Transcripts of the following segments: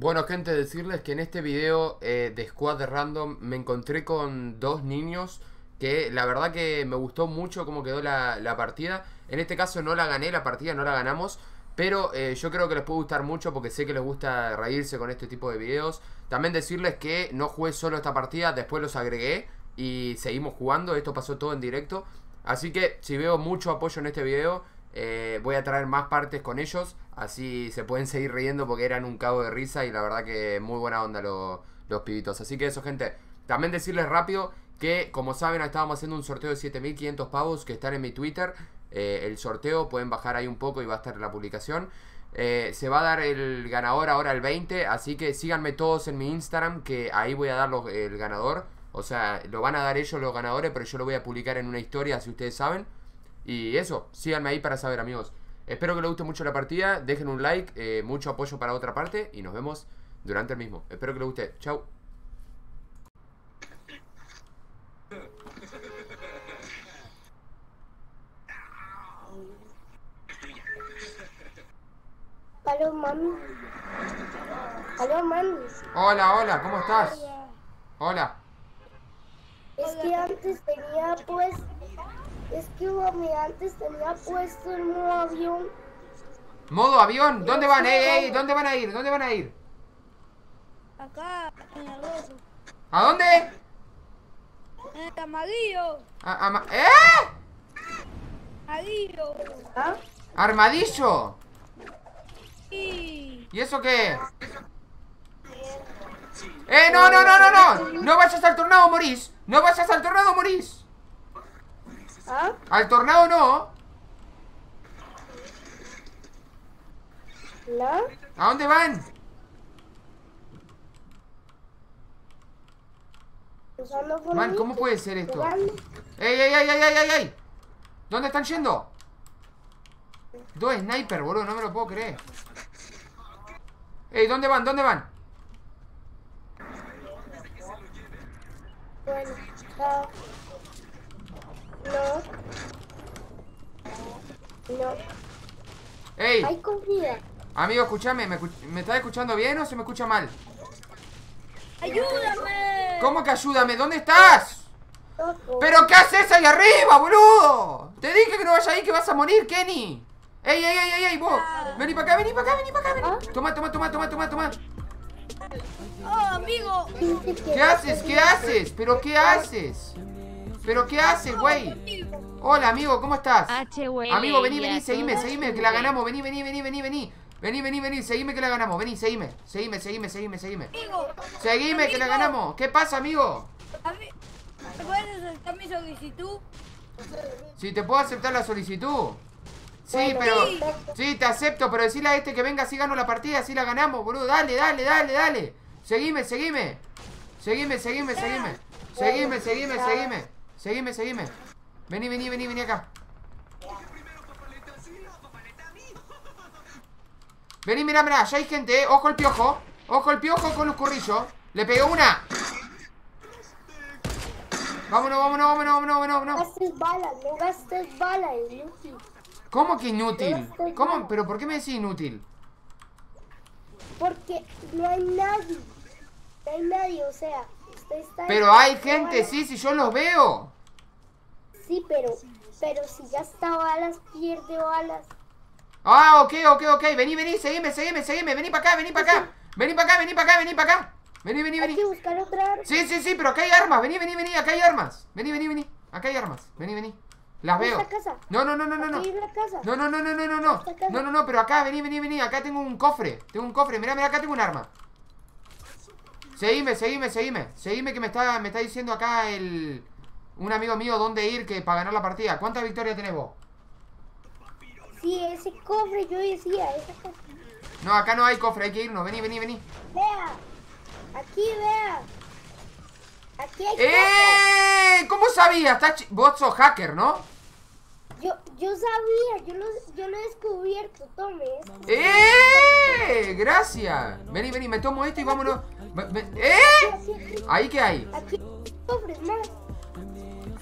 Bueno, gente, decirles que en este video eh, de Squad Random me encontré con dos niños que la verdad que me gustó mucho cómo quedó la, la partida. En este caso no la gané, la partida no la ganamos, pero eh, yo creo que les puede gustar mucho porque sé que les gusta reírse con este tipo de videos. También decirles que no jugué solo esta partida, después los agregué y seguimos jugando. Esto pasó todo en directo. Así que si veo mucho apoyo en este video, eh, voy a traer más partes con ellos. Así se pueden seguir riendo porque eran un cabo de risa y la verdad que muy buena onda los pibitos. Así que eso, gente. También decirles rápido que, como saben, estábamos haciendo un sorteo de 7500 pavos que están en mi Twitter. Eh, el sorteo, pueden bajar ahí un poco y va a estar la publicación. Eh, se va a dar el ganador ahora el 20, así que síganme todos en mi Instagram, que ahí voy a dar el ganador. O sea, lo van a dar ellos los ganadores, pero yo lo voy a publicar en una historia, si ustedes saben. Y eso, síganme ahí para saber, amigos. Espero que les guste mucho la partida, dejen un like, eh, mucho apoyo para otra parte y nos vemos durante el mismo. Espero que les guste. Chau. Aló, mami. Aló, mami. Hola, hola, ¿cómo estás? Hola. Es que antes tenía pues... Es que mami, antes tenía puesto el modo avión. ¿Modo avión? ¿Dónde van? ¡Ey, ey! ¿Dónde van a ir? ¿Dónde van a ir? Acá, en el rojo. ¿A dónde? En el. A- ama- ¿Eh? Amarillo. ¿Ah? ¿Armadillo? Sí. ¿Y eso qué? ¡Eh, no, no, no, no, no! ¡No vayas al tornado, morís! ¡No vayas al tornado, morís! ¿Ah? Al tornado no. ¿La? ¿A dónde van? Usando Man, ¿cómo puede ser esto? ¡Ey, ey, ey, ey, ey, ey! ¿Dónde están yendo? Dos sniper, boludo, no me lo puedo creer. ¡Ey, ¿dónde van? ¿Dónde van? Bueno. No. No. ¡Ey! Hay comida. Amigo, escúchame, ¿me, escu- ¿me estás escuchando bien o se me escucha mal? ¡Ayúdame! ¿Cómo que ayúdame? ¿Dónde estás? Toco. ¿Pero qué haces ahí arriba, boludo? Te dije que no vayas ahí, que vas a morir, Kenny. ¡Ey, ey, ey, ey, ey, vos! Vení para acá, vení para acá, vení para acá, vení. Toma, toma, toma, toma, toma, toma. ¡Oh, amigo! ¿Qué haces? ¿Qué haces? ¿Pero qué haces? ¿Pero qué haces, güey? Hola, amigo, ¿cómo estás? Amigo, vení, vení, seguime, seguime, que la ganamos. Vení, vení, vení, vení, vení. Vení, vení, vení, seguime que la ganamos. Vení, seguime. Seguime, seguime, seguime, seguime. ¡Amigo! Seguime que la ganamos. ¿Qué pasa, amigo? Ami- ¿Me puedes aceptar mi solicitud? Si te puedo aceptar la solicitud. Sí, pero. Sí, te acepto, pero decirle a este que venga así gano la partida, así la ganamos, boludo. Dale, dale, dale, dale. Seguime, seguime. Seguime, seguime, seguime. Seguime, seguime, seguime. Seguime, seguime. Vení, vení, vení, vení acá. Vení, mira, mira, ya hay gente, eh. Ojo el piojo. Ojo el piojo con los currillos. Le pegó una. Vámonos, vámonos, vámonos, vámonos, vámonos, No vámonos. gastes balas, no gastes balas, inútil. ¿Cómo que inútil? ¿Cómo? ¿Pero por qué me decís inútil? Porque no hay nadie. No hay nadie, o sea. Pero hay gente, sí, sí, yo los veo. Sí, pero, pero si gasta balas, pierde balas. Ah, ok, ok, ok. Vení, vení, seguime, seguime, seguime. Vení para acá, vení para acá. Vení para acá, vení para acá, vení para acá. Vení, vení, Hay vení. que buscar otra arma. Sí, sí, sí, pero acá hay armas. Vení, vení, vení, acá hay armas. Vení, vení, vení. Acá hay armas. Vení, vení. Las veo. Casa. No, no, no, no, no, no. No, no, no, no, no, no, no. No, no, no, pero acá, vení, vení, vení. Acá tengo un cofre. Tengo un cofre. Mirá, mirá, acá tengo un arma. Seguime, seguime, seguime. Seguime que me está, me está diciendo acá el. Un amigo mío dónde ir que para ganar la partida. ¿Cuántas victorias tenés vos? Sí, ese cofre, yo decía, casa. No, acá no hay cofre, hay que irnos. Vení, vení, vení. Vea. Aquí, vea. Aquí hay cofre. ¡Eh! ¿Cómo sabías? Vos sos hacker, ¿no? Yo, yo sabía, yo lo, yo lo he descubierto, tome. ¡Eh! Gracias. Vení, vení, me tomo esto y vámonos. ¿Eh? ¿Ahí qué hay? aquí hay cofres más.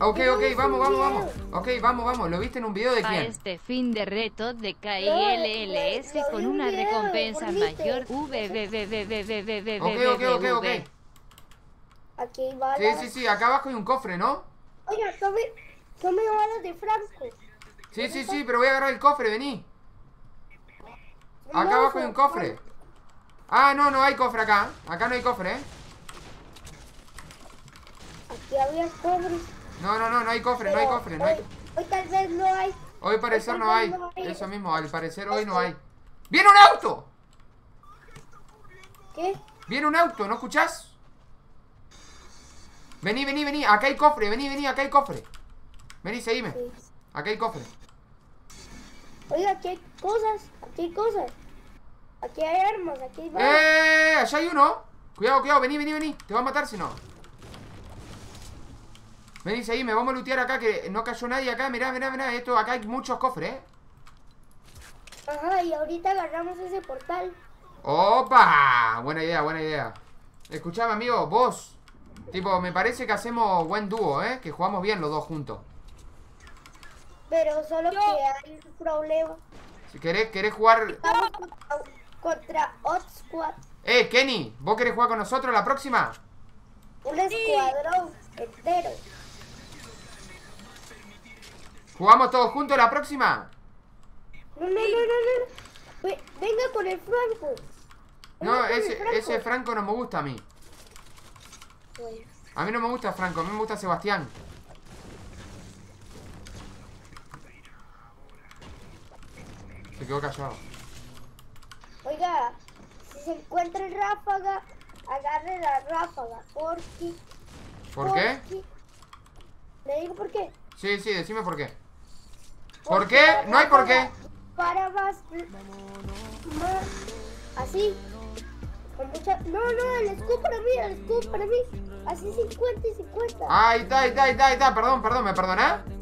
Ok, ok, vamos, vamos, vamos. Ok, vamos, vamos. ¿Lo viste en un video de A quién? este fin de reto de KILLS con una video, recompensa mayor Ok, ok, ok, ok. VVVVVVV. Aquí. Sí, sí, sí, acá abajo hay un cofre, ¿no? Oiga, tome, tome balas de Franco. Sí, sí, sí, pero voy a agarrar el cofre, vení. Acá abajo hay un cofre. Ah, no, no hay cofre acá. Acá no hay cofre, ¿eh? Aquí había cofres. No, no, no, no hay cofre, no hay cofre, no hay... Hoy, hoy tal vez no hay. Hoy parecer no hay. vez no hay. Eso mismo, al parecer hoy no hay. ¡Viene un auto! ¿Qué? Viene un auto, ¿no escuchás? Vení, vení, vení, acá hay cofre, vení, vení, acá hay cofre. Vení, seguime. Sí. Acá hay cofre. Oiga, aquí hay cosas. Aquí hay cosas. Aquí hay armas. Aquí hay balas. ¡Eh! Allá hay uno. Cuidado, cuidado, vení, vení, vení. Te va a matar si no. Vení, seguime, vamos a lootear acá que no cayó nadie acá. Mirá, mirá, mirá. Esto, acá hay muchos cofres, ¿eh? Ajá, y ahorita agarramos ese portal. ¡Opa! Buena idea, buena idea. Escuchame, amigo, vos. Tipo, me parece que hacemos buen dúo, ¿eh? Que jugamos bien los dos juntos. Pero solo Yo- que hay un problema. Si querés, querés jugar... Contra, contra Hot Squad. Eh, Kenny, ¿vos querés jugar con nosotros la próxima? Un escuadrón entero. ¿Jugamos todos juntos la próxima? No, no, no, no, no. Ve- Venga con el Franco. Venga No, ese, Franco. ese Franco no me gusta a mí. Bueno, A mí no me gusta Franco, a mí me gusta Sebastián. Se quedó callado. Oiga, si se encuentra el ráfaga, agarre la ráfaga. Porque. ¿Por qué? porque- ¿Le digo por qué? Sí, sí, decime por qué. ¿Por qué? No hay por qué. Para más. más así. Con mucha. No, no, el escudo para mí, el escudo para mí. Así 50 y 50. Ahí está, ahí está, ahí está, ahí está. Perdón, perdón, ¿me perdonás? Su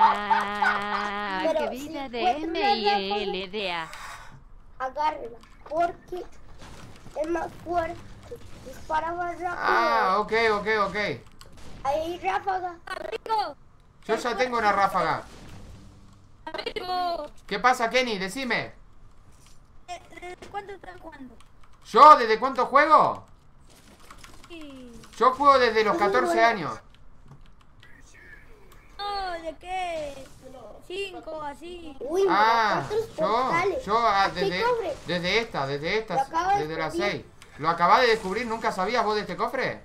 Ah, Pero ¡Qué si vida de encuentro M una y ráfaga- LDA! Agárrela. Porque es más fuerte. Dispara más rápido. Ah, ok, ok, ok. Ahí hay ráfaga. Amigo, Yo ya tengo una ráfaga. amigo. ¿Qué pasa, Kenny? Decime. ¿De- ¿Desde cuánto están jugando? ¿Yo desde cuánto juego? Sí. Yo juego desde los 14 años. No, ¿de qué? Cinco, así. Uy, Ah, ¿cuántos yo, portales? yo ah, desde, cobre. desde esta, desde esta, acabo de desde las. 6. ¿Lo acabas de descubrir? ¿Nunca sabías vos de este cofre?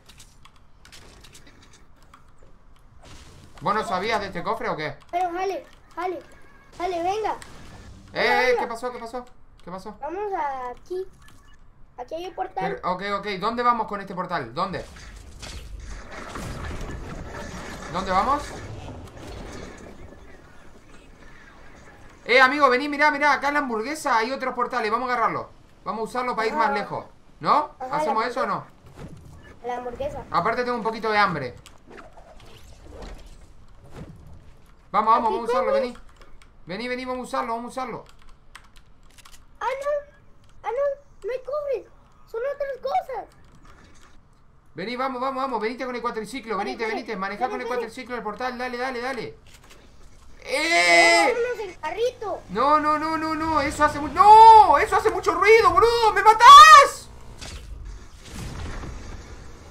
¿Vos no sabías de este cofre o qué? Pero jale, jale, jale, venga. Eh, eh, ¿qué pasó? ¿Qué pasó? ¿Qué pasó? Vamos aquí. Aquí hay un portal. Pero, ok, ok, ¿dónde vamos con este portal? ¿Dónde? ¿Dónde vamos? Eh, amigo, vení, mirá, mirá, acá en la hamburguesa hay otros portales, vamos a agarrarlo. Vamos a usarlo para ir más Ajá. lejos. ¿No? Ajá, ¿Hacemos eso o no? La hamburguesa. Aparte tengo un poquito de hambre. Vamos, vamos, vamos a usarlo, come. vení. Vení, vení, vamos a usarlo, vamos a usarlo. Ah, no. Ah, no. No hay cobres. Son otras cosas. Vení, vamos, vamos, vamos, venite con el cuatriciclo, venite, venite, manejá con el cuatriciclo el portal, dale, dale, dale. ¡Eh! Vámonos en carrito. No, no, no, no, no, eso hace mucho... ¡No! Eso hace mucho ruido, boludo, ¡me matás!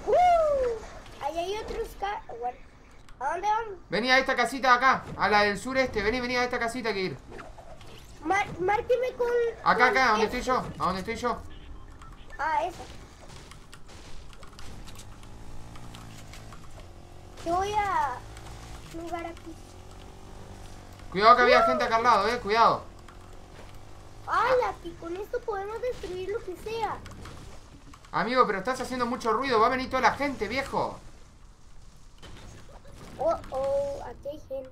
Uh, ahí hay otros ca... ¿a dónde vamos? Vení a esta casita de acá, a la del sureste, vení, vení a esta casita que ir. Mar márqueme con... Acá, acá, donde esa. estoy yo, a donde estoy yo. Ah, esa. Yo voy a jugar aquí. Cuidado que había gente acá al lado, eh, cuidado. ¡Hala! Que con esto podemos destruir lo que sea. Amigo, pero estás haciendo mucho ruido, va a venir toda la gente, viejo. Oh, oh, aquí hay gente.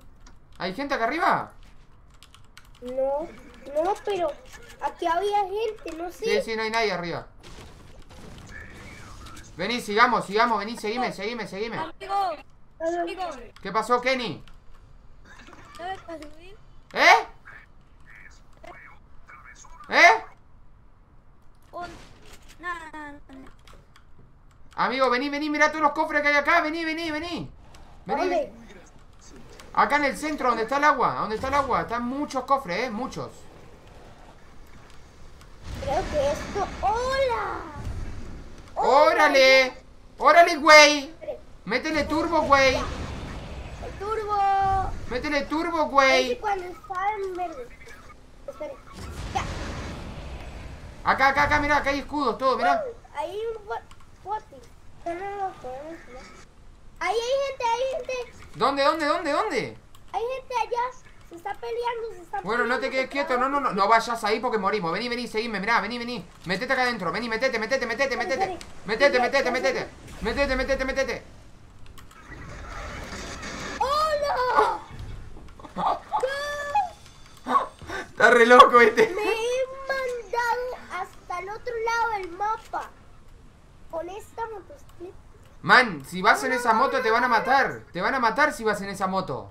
¿Hay gente acá arriba? No, no, pero aquí había gente, no sé. Sí, sí, no hay nadie arriba. Vení, sigamos, sigamos, vení, seguime, seguime, seguime. Amigo, amigo, ¿Qué pasó, Kenny? ¿Sabes para subir? ¿Eh? ¿Eh? Amigo, vení, vení, mira todos los cofres que hay acá. Vení, vení, vení. Vení, vení. Acá en el centro, donde está el agua. Donde está el agua. Están muchos cofres, eh. Muchos. Creo que esto. ¡Hola! ¡Órale! ¡Órale, güey! Métele turbo, güey. Métele turbo, güey. cuando está en verde. Espere. Ya. Acá, acá, acá, mira, acá hay escudos, todo, mira. Ahí hay un bo- bote. No, no, no, podemos ir. Ahí hay gente, hay gente. ¿Dónde, dónde, dónde, dónde? Hay gente allá. Se está peleando, se está Bueno, no te quedes quieto, no, no, no, no vayas ahí porque morimos. Vení, vení, seguime, mirá, vení, vení. Metete acá adentro, vení, metete, metete, metete, metete. Metete, metete, metete. Metete, metete, metete. ¡Hola! Está re loco este. Me he mandado hasta el otro lado del mapa. Con esta motocicleta. Man, si vas en esa moto te van a matar. Te van a matar si vas en esa moto.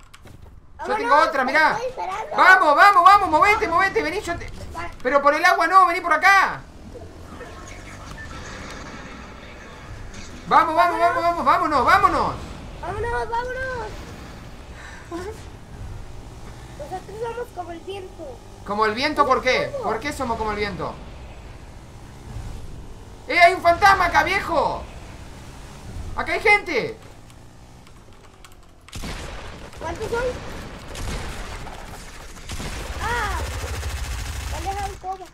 Yo tengo otra, mirá. Vamos, vamos, vamos, movete, movete, vení, yo te... Pero por el agua no, vení por acá. Vamos, vamos, vamos, vamos, vámonos, vámonos. Vámonos, vámonos. Nosotros somos como el viento. Como el viento, ¿por qué? ¿Por qué somos como el viento? ¡Eh, hay un fantasma acá, viejo! ¡Acá hay gente! ¿Cuántos son? ¡Ah! En coma.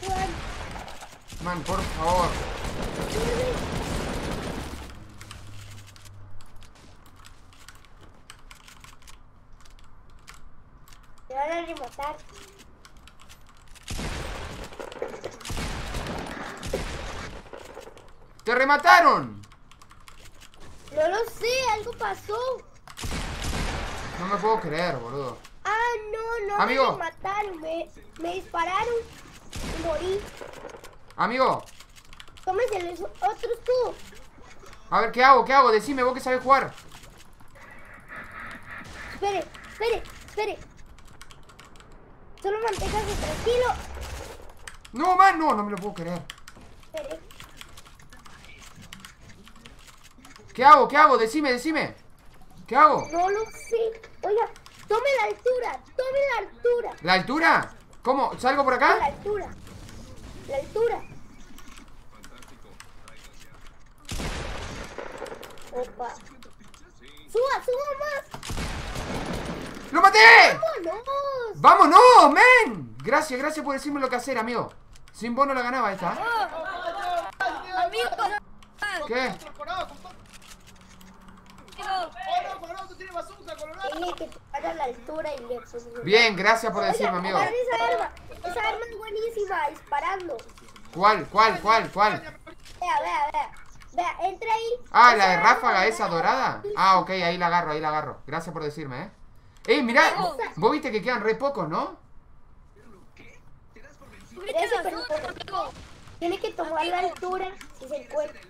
¿Qué? Man, por favor. Te ¡Te remataron! No lo sé, algo pasó. No me puedo creer, boludo. Ah, no, no Amigo. me mataron. Me, me dispararon y morí. Amigo, Tómese los otros tú. a ver, ¿qué hago? ¿Qué hago? Decime, vos que sabés jugar. Espere, espere, espere. Solo manténgase tranquilo. No, man, no, no me lo puedo creer. ¿Qué hago? ¿Qué hago? Decime, decime. ¿Qué hago? No lo sé. Oiga, tome la altura, tome la altura. ¿La altura? ¿Cómo? ¿Salgo por La acá? altura. La altura. Opa. Suba, suba más. ¡Lo maté! ¡Vámonos! ¡Vámonos, men! Gracias, gracias por decirme lo que hacer, amigo. Sin vos no la ganaba esta. Amigo, ¿Qué? Bien, gracias por decirme, amigo. esa arma. Esa arma es buenísima, disparando. ¿Cuál, cuál, cuál, cuál? Vea, vea, vea. Vea, entra ahí. Ah, la de ráfaga esa da- dorada. Ah, ok, ahí la agarro, ahí la agarro. Gracias por decirme, eh. Ey, mirá, vos viste que quedan re pocos, ¿no? Pero por- Tiene que tomar la altura si se encuentra.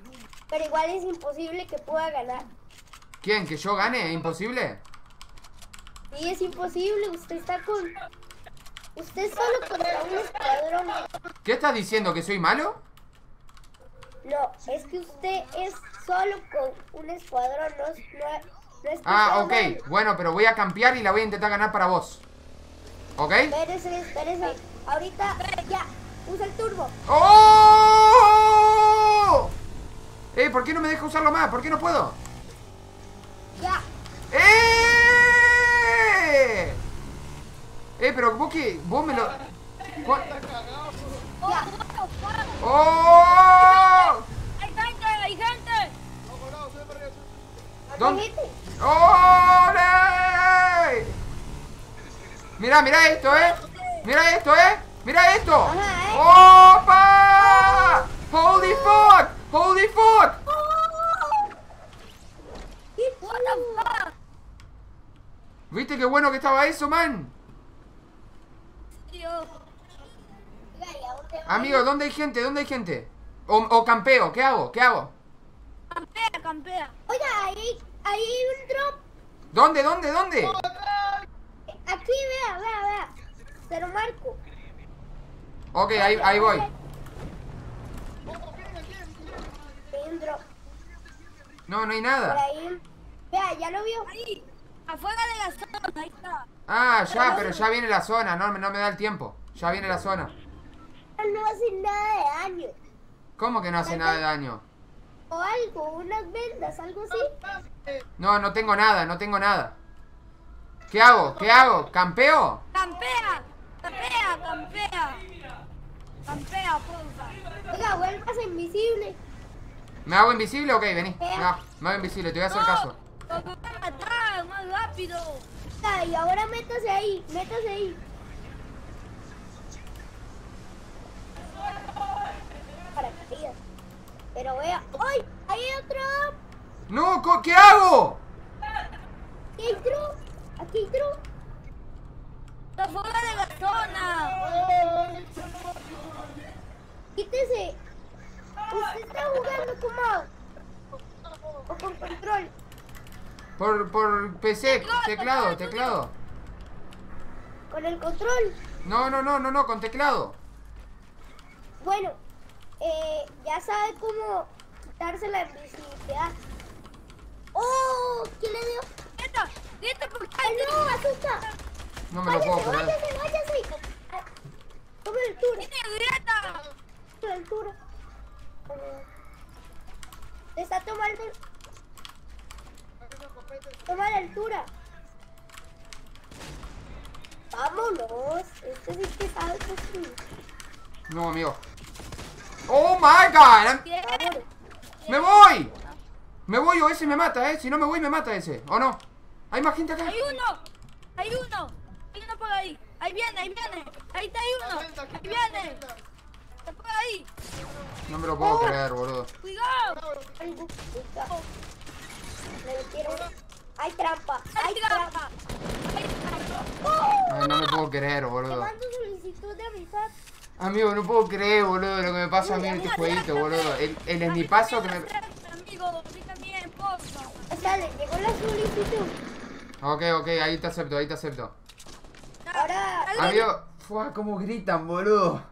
Pero igual es imposible que pueda ganar. ¿Quién? ¿Que yo gane? ¿Imposible? Sí, es imposible. Usted está con. Usted solo contra un escuadrón. ¿Qué estás diciendo? ¿Que soy malo? No, es que usted es solo con un escuadrón. No, es- no, Ah, ok. Bueno, pero voy a campear y la voy a intentar ganar para vos. ¿Ok? Espérese, espérese. Ahorita, ya. Usa el turbo. ¡Oh! Eh, ¿por qué no me deja usarlo más? ¿Por qué no puedo? Ya. ¡Eh! Eh, pero vos que... Vos me lo... ¿Cuál? Ya. ¡Oh! hay gente, hay gente. ¿Dónde? ¡Ole! Mira, mira esto, ¿eh? Mira esto, ¿eh? Mira esto. ¿eh? ¡Opa! ¡Holy fuck! ¡Holy fuck! ¿Viste qué bueno que estaba eso, man? Amigo, ¿dónde hay gente? ¿Dónde hay gente? O, o campeo, ¿qué hago? ¿Qué hago? Campea, campea. Oiga, ahí, ahí hay un. ¿Dónde, dónde, dónde? Aquí, vea, vea, vea. Se lo marco. Ok, ahí, ahí voy. No, no hay Por nada. ahí. Vea, ya lo vio. Ahí, afuera de la zona, ahí está. Ah, ya, pero ya viene la zona. No, no me da el tiempo. Ya viene la zona. No hace nada de daño. ¿Cómo que no hace nada de daño? O algo, unas vendas, algo así. No, no tengo nada, no tengo nada. ¿Qué hago? ¿Qué hago? ¿Campeo? Campea, campea, campea. Campea, porfa. Oiga, vuélvase invisible. ¿Me hago invisible? Ok, vení. No, me hago invisible, te voy a hacer caso. No, lo van a matar, más rápido. Y ahora métase ahí, métase ahí. Pero vea. ¡Ay! ¡Hay otro! No, co- ¿qué hago? ¿Aquí hay drop? ¿Aquí hay drop? Está fuera de la zona. Quítese. Usted está jugando con mouse. O con control. Por, por PC, teclado, teclado. Con el control. No, no, no, no, no, con teclado. Bueno, eh, ya sabe cómo quitarse la invisibilidad. ¡Oh! ¿Quién le dio? Grita, grita por ¡Ay, qué. no! ¡Asusta! No me lo puedo váyase, creer. váyase, váyase. Tome la altura, Grita. tome altura. Está tomando... Toma la altura. Vámonos. Este sí que sabe construir. No, amigo. Oh my god. Me voy. Me voy o ese me mata, eh. Si no me voy, me mata ese. ¿O no? Hay más gente acá. Hay uno, hay uno, hay uno por ahí. Ahí viene, ahí viene. Ahí está, hay uno. Ahí viene. Está por ahí. No me lo puedo creer, boludo. Cuidado. Me metieron. Hay trampa. Hay trampa. trampa. Hay trampa. Ay, no me puedo creer, Te boludo. mando solicitud de amistad. Amigo, no puedo creer, boludo, lo que me pasa a mí en este jueguito, boludo. El, el snipazo que me... Amigo, Sale, llegó la solicitud. Ok, ok, ahí te acepto, ahí te acepto. Ahora, Amigo, fue como gritan, boludo.